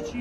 记